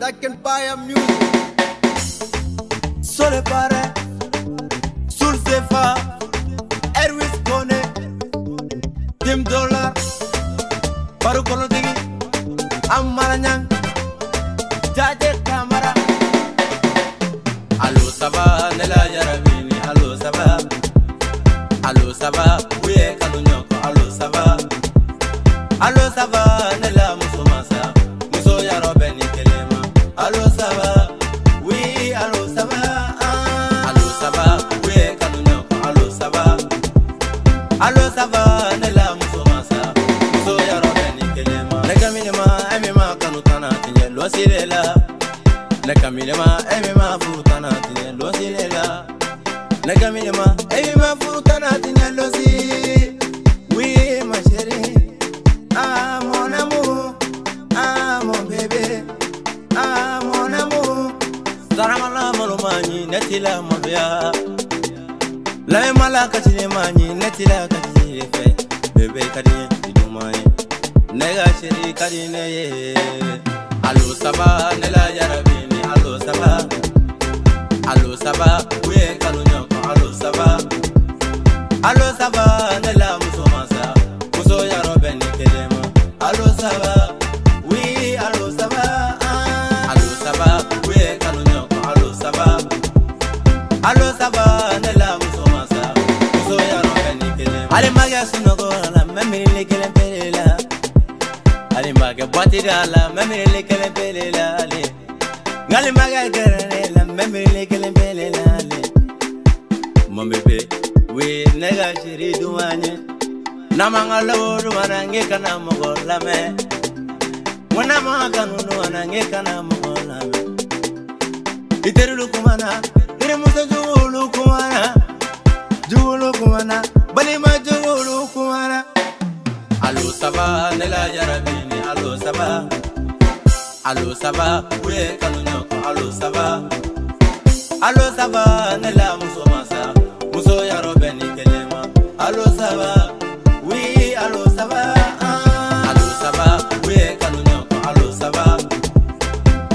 that can buy a music. Sole pare, sul sefa, Erwis Kone, Tim Dollar, Baru Kono Digi, Amaranyang, Jaje Kamara. Allo saba, Nela Yarabini, allo saba, allo saba, Nekaminema, Emima Furutana, Tinye Losilela, Nekaminema, Emima Furutana, Tinye Losi, oui, ma chérie. Ah mon amour, ah mon bébé, ah mon amour. Saramala malumani netila mabya. Lai mala kachile mani netila kachile fe. Bébé kadine idumani. Nega shiri kadine ye. Allo saba nela yarabini alo saba. Alo saba u ye kanu ɲɔ kan. Alo saba. Alo saba ne la muso ma sa. Muso yarɔ bɛ ni kelen ma alo saba wi ah. e alo saba alo muso ma sa. Muso yarɔ bɛ ni la mɛ miiri kelen pere la. Ale ma kɛ bɔti da la mɛ miiri kelen pere la. ale. Ngale maga karare la memele kele bele lale Mambebe we nega shiri duwanye Namanga lawuru wanange kana mogolame Mwana maga nunu wanange kana mogolame Iteru kumana, ire musa julu kumana Julu kumana, bali ma julu kumana Alu saba nela yarabini, alu saba. Alu saba, uye kalunye allo ça va? Allo ça va? Ne la muso masa muso ya robe ni kelema allo ça va? Oui allo ça va? Ah. Allo ça va? Oui kanu nyoko. Allo ça va?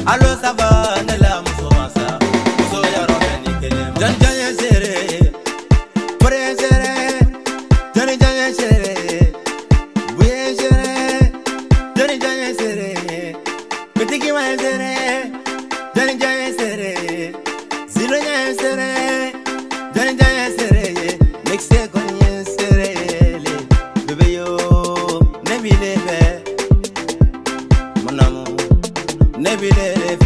Allo ça va? Ne la muso masa muso ya robe ni kelema jan jan ya sere pore sere jan jan ya sere oui sere jan jan ya sere kitiki ma sere Jani jaya sere, zilo jaya sere, jani jaya sere, nexe yo, nebi lebe, monamu, nebi lebe.